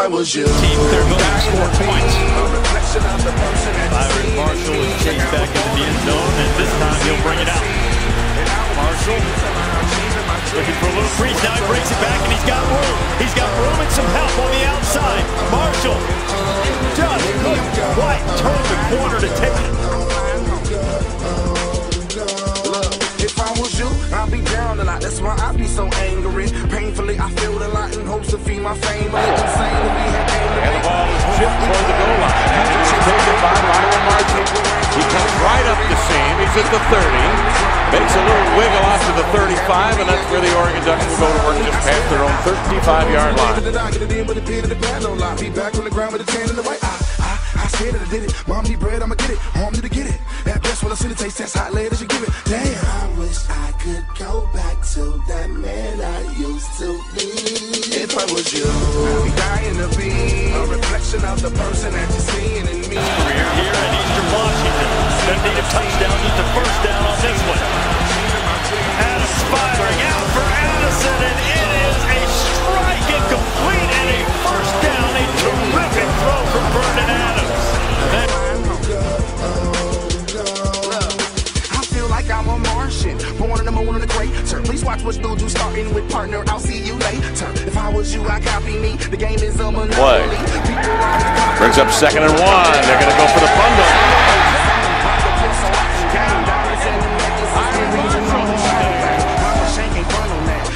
I was you. Team clear goal to score points. A reflection of the person that you Byron Marshall is chased back into the end zone, and this time he'll bring it out. Marshall looking for a little crease. Now he brings it back, and he's got room. He's got room and some help on the outside. Marshall in hopes to feed my fame. But it's insane that we had aimed And the ball is chipped toward the goal line. And it's taken by Lionel Marshall. He comes right up the seam. He's at the 30. Makes a little wiggle out to the 35, and that's where the Oregon Ducks will go to work just past their own 35-yard line. Did I get it in with a pin in the band? No lie. Be back on the ground with a tan in the right eye. I, I said it, I did it. Mom need bread, I'ma get it. Home to get it. At best, when I see the taste, that's hot later, she give it. Damn. I wish I could go back to that man I used to be. I was you, I'd be dying to be a reflection of the person that you're seeing in me. Career here in Eastern Washington. Doesn't need a touchdown, just a first down on this one. Adams firing out for Addison, and it is a strike incomplete and a first down. A terrific throw from Vernon Adams. And that I feel like I'm a Martian, born in the moon in the crater. Please watch what dude you starting with partner. I'll see you later. You, I copy me. The game is a monopoly. Play. People always copy Brings up second and one. They're going to go for the bundle.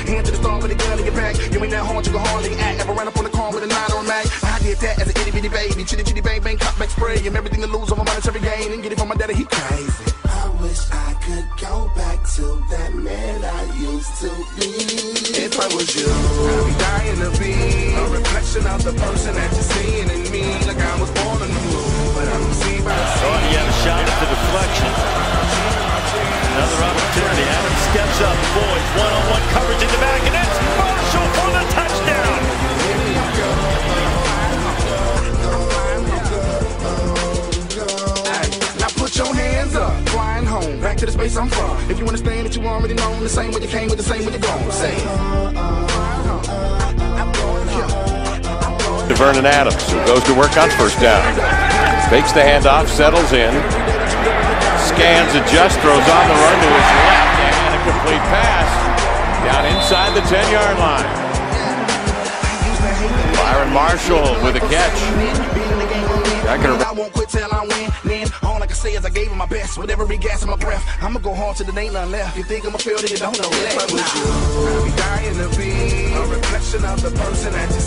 Hand to the star with a gun in your back. You ain't that hard, you can hardly act. Ever run up on the car with a nine on mag. I did that as an itty bitty baby. Chitty chitty bang bang, cut back spray. And everything to lose on my monetary gain. And get it from my daddy, he crazy. I wish I could go back to that man I used to be. If I was you, I'd be dying to be a reflection of the person that you're seeing in me. Like I was born in the moon, but I'm deceived by the thought he had a shot at the deflection. Another opportunity. Adams steps up, boys, one-on-one coverage in the back, space I'm from. If you understand that you already know the same way you came with the same way you're going. Say, To Vernon Adams, who goes to work on first down. Fakes the handoff, settles in. Scans, adjusts, throws on the run to his left, and a complete pass. Down inside the 10-yard line. Byron Marshall with a catch. Record I won't quit till I win. Then all I can say is I gave it my best. With every gas in my breath, I'ma go hard till there ain't none left. You think I'ma feel that you don't know that. If I you, be dying to be a reflection of the person that seeing